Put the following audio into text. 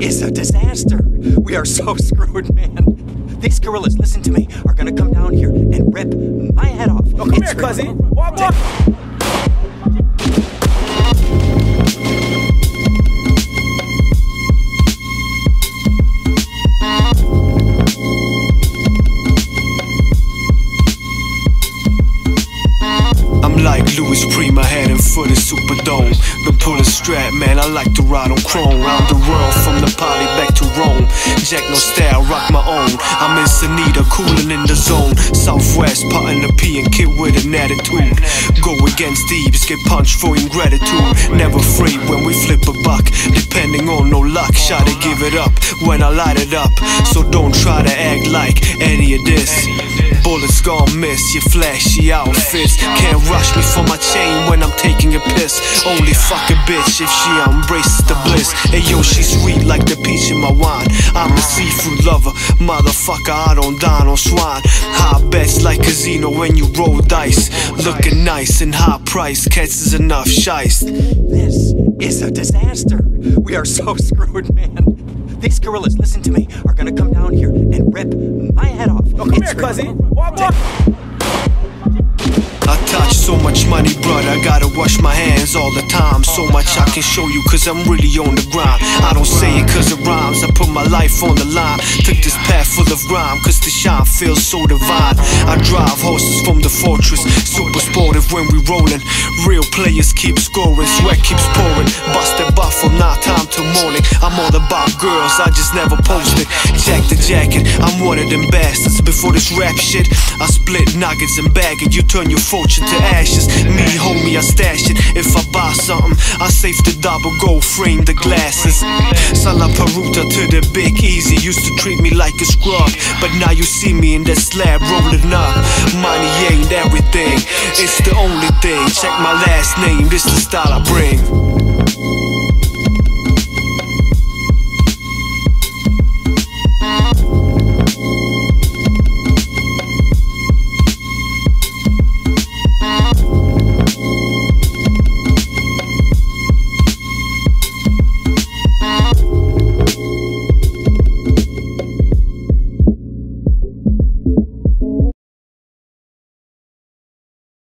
is a disaster. We are so screwed, man. These gorillas, listen to me, are gonna come down here and rip my head off. Oh, come It's here, cousin. Walk, walk. Louis Prima heading for the Superdome. Don't pull a strap, man. I like to ride on chrome. Round the world from the party back to Rome. Jack no style, rock my own. I'm in Sanita, cooling in the zone. Southwest, potting the P and kid with an attitude. Go against thieves, get punched for ingratitude. Never free when we flip a buck. Give it up when I light it up. So don't try to act like any of this. Bullets gon' miss your flashy outfits. Can't rush me for my chain when I'm taking a piss. Only fuck a bitch if she embraces the bliss. Hey yo, she sweet like the peach in my wine. I'm a seafood lover, motherfucker. I don't dine on swine. High bets like casino when you roll dice. Looking nice and high price, cats is enough shice. This is a disaster. We are so screwed, man. These gorillas, listen to me, are gonna come down here and rip my head off. Oh, come It's here, gonna- cousin. Walk, walk. So much money, brother. I gotta wash my hands all the time. So much I can show you, cause I'm really on the grind. I don't say it cause it rhymes, I put my life on the line. Took this path full of rhyme, cause the shine feels so divine. I drive horses from the fortress, super sportive when we rollin'. Real players keep scoring, sweat keeps pouring. Busted buff from night time till morning. I'm all about girls, I just never posted. Jack the jacket, I'm one of them bastards. Before this rap shit, I split nuggets and bag it. You turn your fortune to ashes. Me, homie, I stash it. If I buy something, I save the double gold frame, the glasses. Salaparuta to the big easy. Used to treat me like a scrub, but now you see me in that slab rolling up. Money ain't everything, it's the only thing. Check my last name, this the style I bring.